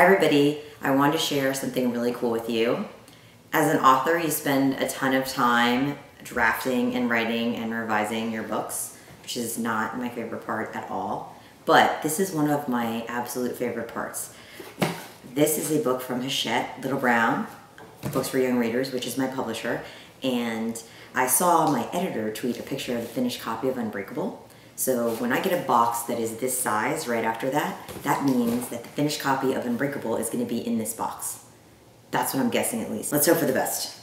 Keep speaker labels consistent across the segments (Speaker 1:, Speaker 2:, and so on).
Speaker 1: Hi everybody, I wanted to share something really cool with you. As an author, you spend a ton of time drafting and writing and revising your books, which is not my favorite part at all. But this is one of my absolute favorite parts. This is a book from Hachette, Little Brown, Books for Young Readers, which is my publisher. And I saw my editor tweet a picture of the finished copy of Unbreakable. So when I get a box that is this size right after that, that means that the finished copy of Unbreakable is going to be in this box. That's what I'm guessing at least. Let's hope for the best.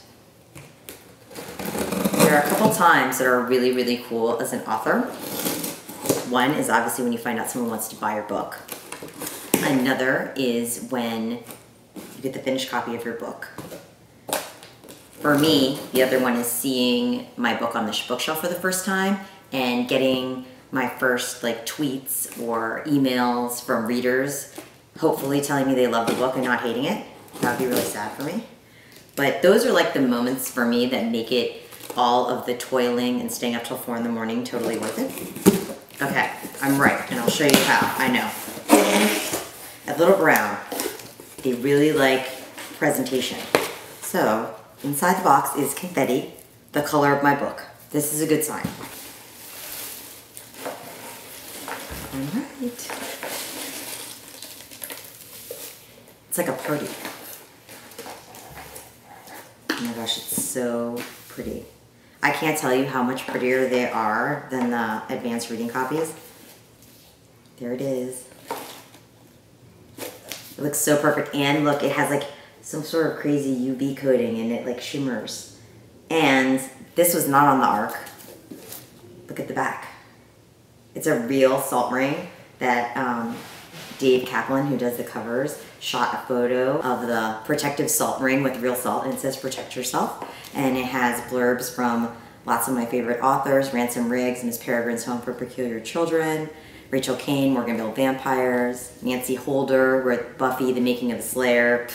Speaker 1: There are a couple times that are really, really cool as an author. One is obviously when you find out someone wants to buy your book. Another is when you get the finished copy of your book. For me, the other one is seeing my book on the bookshelf for the first time and getting my first like tweets or emails from readers, hopefully telling me they love the book and not hating it. That would be really sad for me. But those are like the moments for me that make it all of the toiling and staying up till four in the morning totally worth it. Okay, I'm right, and I'll show you how, I know. At Little Brown, they really like presentation. So, inside the box is confetti, the color of my book. This is a good sign. All right. It's like a party. Oh my gosh, it's so pretty. I can't tell you how much prettier they are than the advanced reading copies. There it is. It looks so perfect. And look, it has like some sort of crazy UV coating and it like shimmers. And this was not on the ARC. Look at the back. It's a real salt ring that um, Dave Kaplan, who does the covers, shot a photo of the protective salt ring with real salt and it says protect yourself. And it has blurbs from lots of my favorite authors, Ransom Riggs, Miss Peregrine's Home for Peculiar Children, Rachel Caine, Morganville Vampires, Nancy Holder with Buffy, The Making of the Slayer,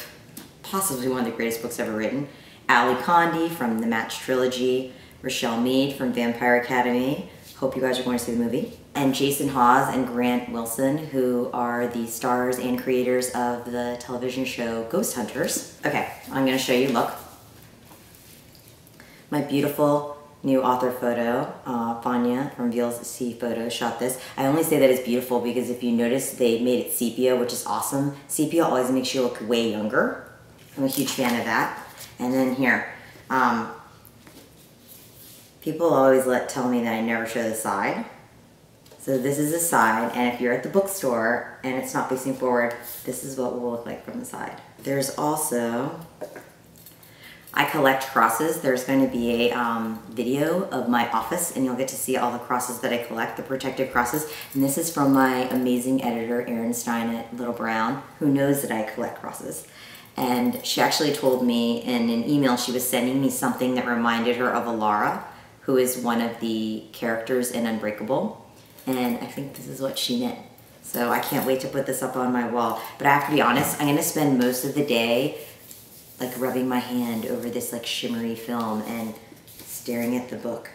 Speaker 1: possibly one of the greatest books ever written, Ally Condie from the Match Trilogy, Richelle Mead from Vampire Academy, hope you guys are going to see the movie, and Jason Hawes and Grant Wilson, who are the stars and creators of the television show Ghost Hunters. Okay, I'm gonna show you, look. My beautiful new author photo, uh, Fanya from Veals Sea Photo shot this. I only say that it's beautiful because if you notice, they made it sepia, which is awesome. Sepia always makes you look way younger. I'm a huge fan of that. And then here, um, people always let tell me that I never show the side. So this is the side, and if you're at the bookstore and it's not facing forward, this is what will look like from the side. There's also, I collect crosses. There's going to be a um, video of my office, and you'll get to see all the crosses that I collect, the protective crosses. And this is from my amazing editor, Erin Stein at Little Brown, who knows that I collect crosses. And she actually told me in an email she was sending me something that reminded her of Alara, who is one of the characters in Unbreakable and I think this is what she meant. So I can't wait to put this up on my wall. But I have to be honest, I'm gonna spend most of the day like rubbing my hand over this like shimmery film and staring at the book.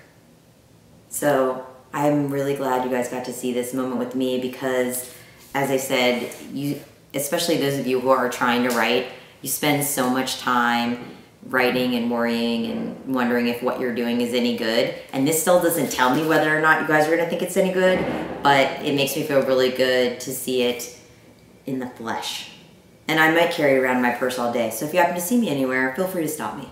Speaker 1: So I'm really glad you guys got to see this moment with me because as I said, you, especially those of you who are trying to write, you spend so much time writing and worrying and wondering if what you're doing is any good. And this still doesn't tell me whether or not you guys are gonna think it's any good, but it makes me feel really good to see it in the flesh. And I might carry around my purse all day. So if you happen to see me anywhere, feel free to stop me.